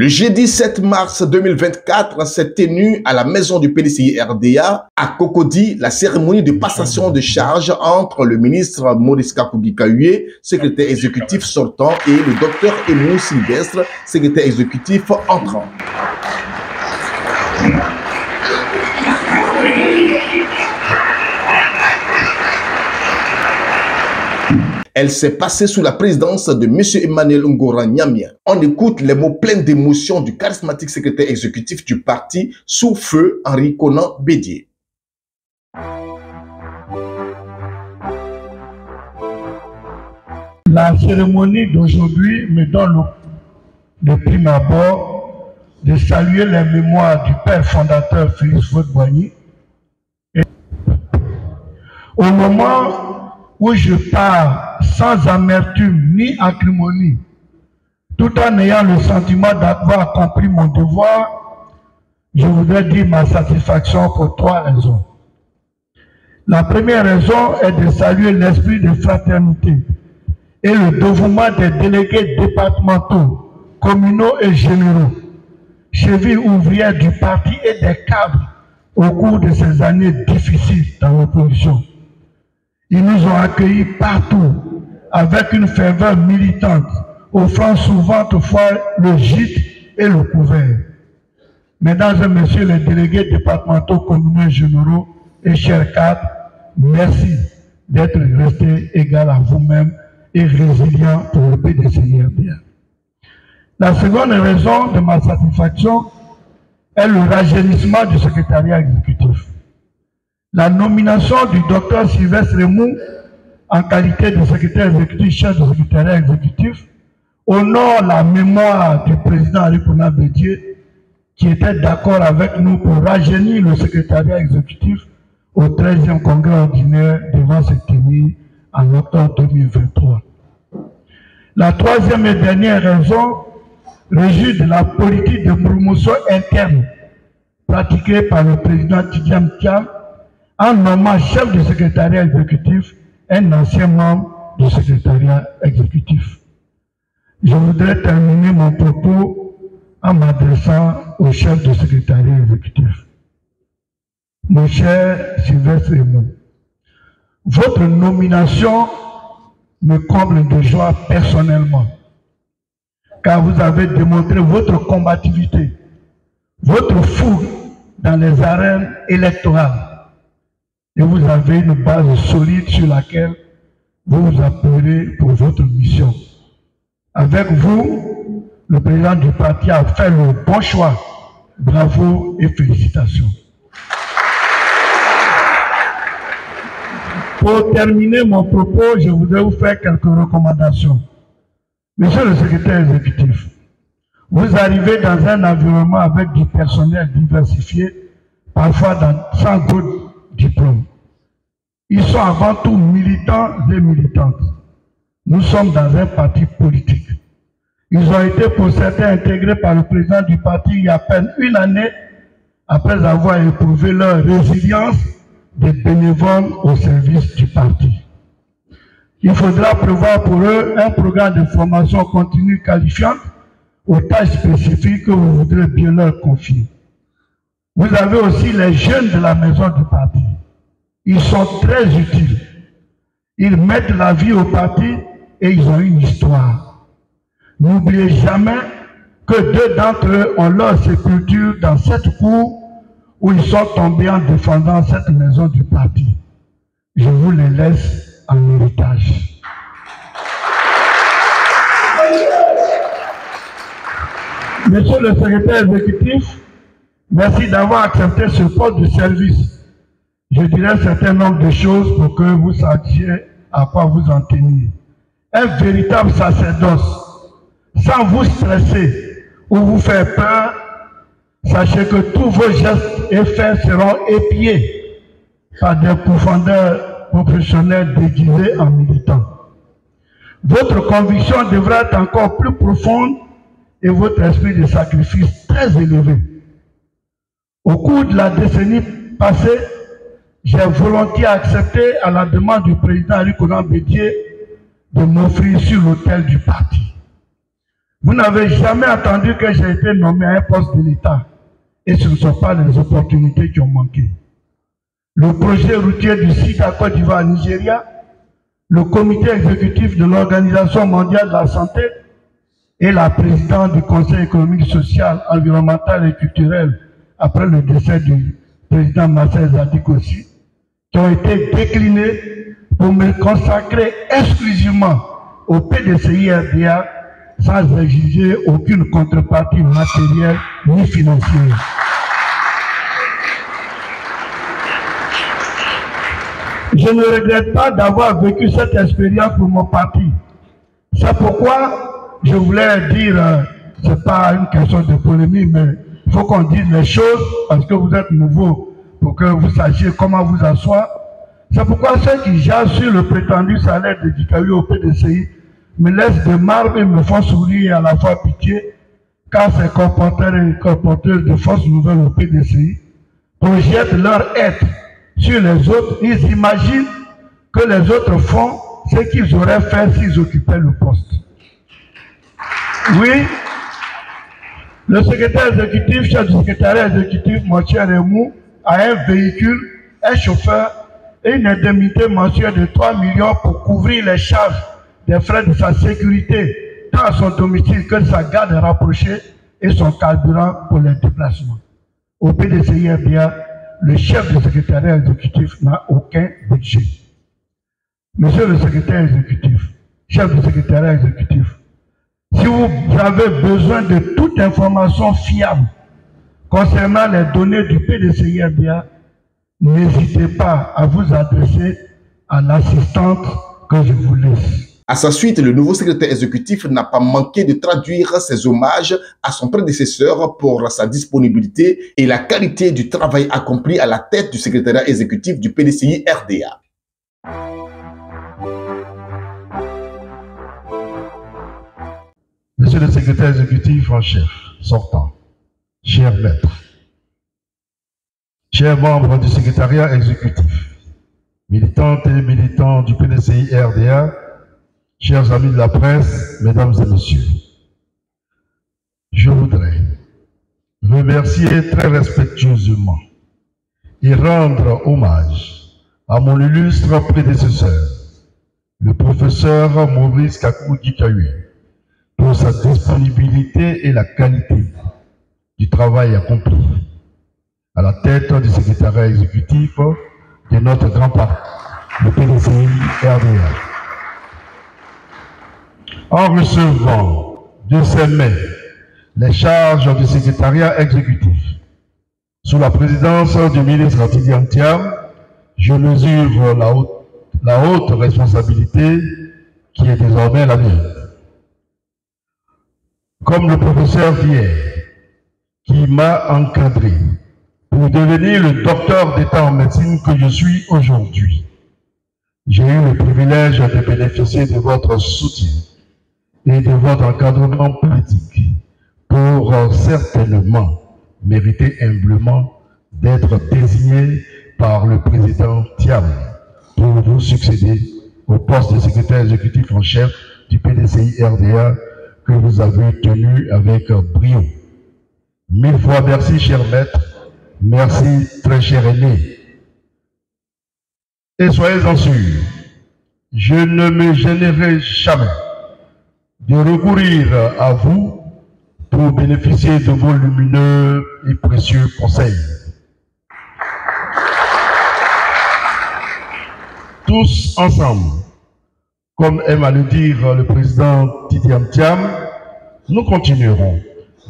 Le jeudi 7 mars 2024 s'est tenu à la maison du PDCI RDA à Cocody la cérémonie de passation de charge entre le ministre Maurice Kakugi secrétaire exécutif sortant, et le docteur Emou Sylvestre, secrétaire exécutif entrant. Elle s'est passée sous la présidence de M. Emmanuel Ngora Nyamia. On écoute les mots pleins d'émotion du charismatique secrétaire exécutif du parti sous feu Henri Conan Bédier. La cérémonie d'aujourd'hui me donne le, prime abord de saluer la mémoire du père fondateur Félix Vaudboigny. Au moment où je pars sans amertume ni acrimonie, tout en ayant le sentiment d'avoir accompli mon devoir, je voudrais dire ma satisfaction pour trois raisons. La première raison est de saluer l'esprit de fraternité et le dévouement des délégués départementaux, communaux et généraux, chevilles ouvrières du parti et des cadres au cours de ces années difficiles dans l'opposition. Ils nous ont accueillis partout avec une ferveur militante, offrant souvent toutefois le gîte et le couvert. Mesdames et messieurs les délégués départementaux communaux généraux et chers cadres, merci d'être restés égal à vous-même et résilients pour le PDCIRBA. La seconde raison de ma satisfaction est le rajeunissement du secrétariat exécutif. La nomination du docteur Sylvestre Remou en qualité de secrétaire exécutif, chef de secrétariat exécutif, honore la mémoire du président Aripuna Bédier, qui était d'accord avec nous pour rajeunir le secrétariat exécutif au 13e congrès ordinaire devant se tenir en octobre 2023. La troisième et dernière raison régit de la politique de promotion interne pratiquée par le président Tidiane Kiam en nommant chef du secrétariat exécutif un ancien membre du secrétariat exécutif. Je voudrais terminer mon propos en m'adressant au chef du secrétariat exécutif. Mon cher Sylvestre Raymond, votre nomination me comble de joie personnellement, car vous avez démontré votre combativité, votre fougue dans les arènes électorales et vous avez une base solide sur laquelle vous vous appelez pour votre mission. Avec vous, le président du parti a fait le bon choix. Bravo et félicitations. Pour terminer mon propos, je voudrais vous faire quelques recommandations. Monsieur le secrétaire exécutif, vous arrivez dans un environnement avec du personnel diversifié, parfois dans, sans gros diplôme. Ils sont avant tout militants et militantes. Nous sommes dans un parti politique. Ils ont été pour certains intégrés par le président du parti il y a à peine une année après avoir éprouvé leur résilience des bénévoles au service du parti. Il faudra prévoir pour eux un programme de formation continue qualifiante aux tâches spécifiques que vous voudrez bien leur confier. Vous avez aussi les jeunes de la maison du parti. Ils sont très utiles. Ils mettent la vie au parti et ils ont une histoire. N'oubliez jamais que deux d'entre eux ont leur sépulture dans cette cour où ils sont tombés en défendant cette maison du parti. Je vous les laisse en héritage. Monsieur le secrétaire exécutif, merci d'avoir accepté ce poste de service je dirais un certain nombre de choses pour que vous sachiez à quoi vous en tenir. Un véritable sacerdoce, sans vous stresser ou vous faire peur, sachez que tous vos gestes et faits seront épiés par des profondeurs professionnels déguisés en militants. Votre conviction devra être encore plus profonde et votre esprit de sacrifice très élevé. Au cours de la décennie passée, j'ai volontiers accepté à la demande du président Henri Bédier de m'offrir sur l'hôtel du parti. Vous n'avez jamais attendu que j'ai été nommé à un poste de l'État. Et ce ne sont pas les opportunités qui ont manqué. Le projet routier du site à Côte d'Ivoire, Nigeria, le comité exécutif de l'Organisation mondiale de la santé et la présidente du Conseil économique, social, environnemental et culturel après le décès du président Marcel Zadik aussi, qui ont été déclinés pour me consacrer exclusivement au PDCI RDA sans exiger aucune contrepartie matérielle ni financière. Je ne regrette pas d'avoir vécu cette expérience pour mon parti. C'est pourquoi je voulais dire, euh, ce n'est pas une question de polémique, mais il faut qu'on dise les choses parce que vous êtes nouveau pour que vous sachiez comment vous asseoir. C'est pourquoi ceux qui jasent sur le prétendu salaire de Dikayu au PDCI me laissent de marbre et me font sourire et à la fois pitié, car ces comporteurs et comporteuses de fausses nouvelles au PDCI projettent leur être sur les autres. Ils imaginent que les autres font ce qu'ils auraient fait s'ils occupaient le poste. Oui, le secrétaire exécutif, chef du secrétariat exécutif, Moitié Remou, a un véhicule, un chauffeur et une indemnité mensuelle de 3 millions pour couvrir les charges des frais de sa sécurité, tant à son domicile que sa garde rapprochée et son carburant pour les déplacements. Au PDCI bien, le chef du secrétariat exécutif n'a aucun budget. Monsieur le secrétaire exécutif, chef du secrétariat exécutif, si vous avez besoin de toute information fiable concernant les données du PDCI n'hésitez pas à vous adresser à l'assistante que je vous laisse. À sa suite, le nouveau secrétaire exécutif n'a pas manqué de traduire ses hommages à son prédécesseur pour sa disponibilité et la qualité du travail accompli à la tête du secrétariat exécutif du PDCI RDA. Monsieur le secrétaire exécutif en chef, sortant, cher maître, chers membres du secrétariat exécutif, militantes et militants du PDCI RDA, Chers amis de la presse, mesdames et messieurs, je voudrais remercier très respectueusement et rendre hommage à mon illustre prédécesseur, le professeur Maurice Kakou pour sa disponibilité et la qualité du travail accompli à la tête du secrétariat exécutif de notre grand parti, le PDCI RDA en recevant de ses mains les charges du secrétariat exécutif sous la présidence du ministre Tidiane je mesure la haute responsabilité qui est désormais la mienne. Comme le professeur d'hier, qui m'a encadré pour devenir le docteur d'État en médecine que je suis aujourd'hui, j'ai eu le privilège de bénéficier de votre soutien et de votre encadrement politique pour euh, certainement mériter humblement d'être désigné par le président Thiam pour vous succéder au poste de secrétaire exécutif en chef du PDCI RDA que vous avez tenu avec brio. Mille fois merci, cher maître. Merci, très cher aîné. Et soyez-en sûrs, je ne me gênerai jamais de recourir à vous pour bénéficier de vos lumineux et précieux conseils. Tous ensemble, comme aime à le dire le président Tidiam Thiam, nous continuerons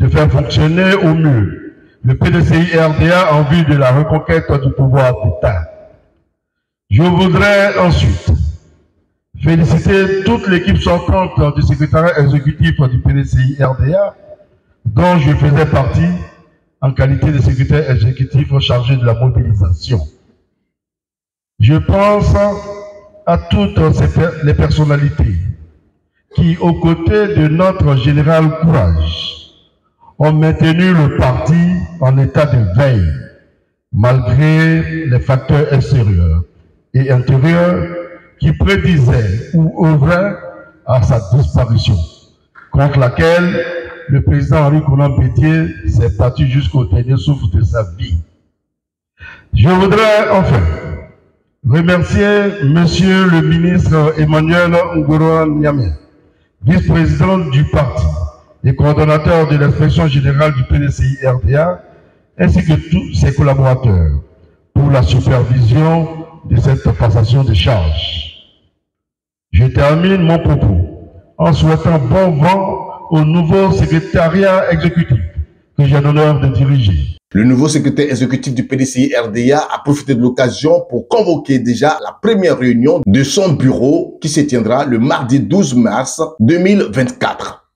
de faire fonctionner au mieux le PDCI RDA en vue de la reconquête du pouvoir d'État. Je voudrais ensuite féliciter toute l'équipe sortante du secrétariat exécutif du PDCI RDA, dont je faisais partie en qualité de secrétaire exécutif chargé de la mobilisation. Je pense à toutes les personnalités qui, aux côtés de notre général Courage, ont maintenu le parti en état de veille, malgré les facteurs extérieurs et intérieurs qui prédisait ou œuvrait à sa disparition. contre laquelle le président Henri Conan Pétier s'est battu jusqu'au dernier souffle de sa vie. Je voudrais enfin remercier Monsieur le ministre Emmanuel Ngoro Niamé, vice-président du parti et coordonnateur de l'inspection générale du PDCI RDA, ainsi que tous ses collaborateurs pour la supervision de cette passation de charges. Je termine mon propos en souhaitant bon vent au nouveau secrétariat exécutif que j'ai l'honneur de diriger. Le nouveau secrétaire exécutif du PDCI RDA a profité de l'occasion pour convoquer déjà la première réunion de son bureau qui se tiendra le mardi 12 mars 2024.